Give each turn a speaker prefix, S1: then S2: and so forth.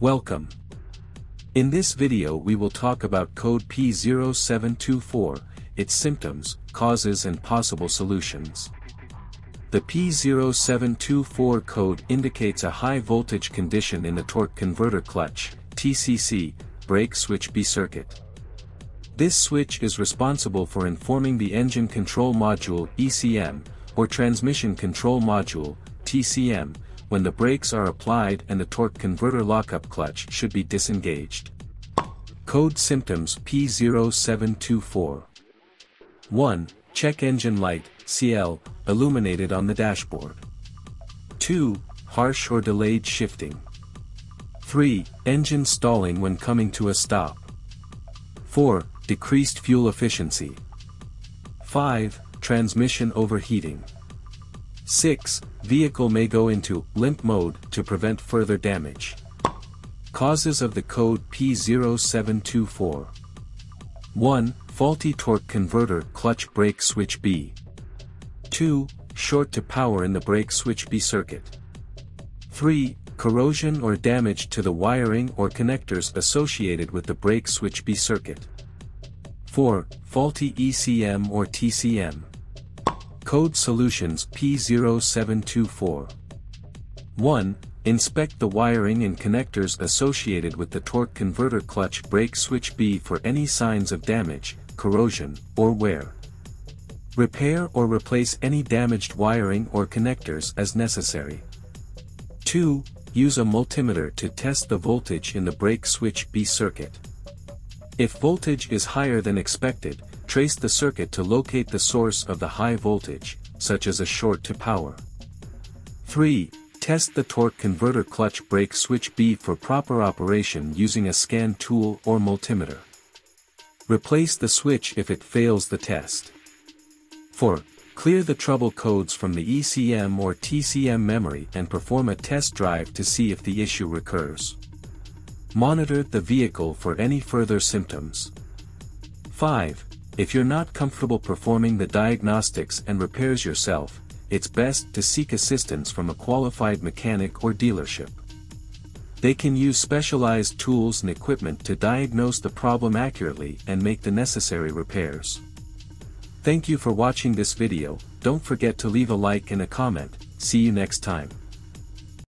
S1: Welcome. In this video we will talk about code P0724, its symptoms, causes and possible solutions. The P0724 code indicates a high voltage condition in the torque converter clutch, TCC, brake switch B circuit. This switch is responsible for informing the engine control module, ECM, or transmission control module, TCM, when the brakes are applied and the torque converter lockup clutch should be disengaged. Code symptoms P0724 1. Check engine light, CL, illuminated on the dashboard. 2. Harsh or delayed shifting. 3. Engine stalling when coming to a stop. 4 decreased fuel efficiency. 5. Transmission overheating. 6. Vehicle may go into limp mode to prevent further damage. Causes of the code P0724 1. Faulty torque converter clutch brake switch B. 2. Short to power in the brake switch B circuit. 3. Corrosion or damage to the wiring or connectors associated with the brake switch B circuit. 4. Faulty ECM or TCM. Code Solutions P0724. 1. Inspect the wiring and connectors associated with the torque converter clutch brake switch B for any signs of damage, corrosion, or wear. Repair or replace any damaged wiring or connectors as necessary. 2. Use a multimeter to test the voltage in the brake switch B circuit. If voltage is higher than expected, trace the circuit to locate the source of the high voltage, such as a short to power. 3. Test the torque converter clutch brake switch B for proper operation using a scan tool or multimeter. Replace the switch if it fails the test. 4. Clear the trouble codes from the ECM or TCM memory and perform a test drive to see if the issue recurs. Monitor the vehicle for any further symptoms. 5. If you're not comfortable performing the diagnostics and repairs yourself, it's best to seek assistance from a qualified mechanic or dealership. They can use specialized tools and equipment to diagnose the problem accurately and make the necessary repairs. Thank you for watching this video, don't forget to leave a like and a comment, see you next time.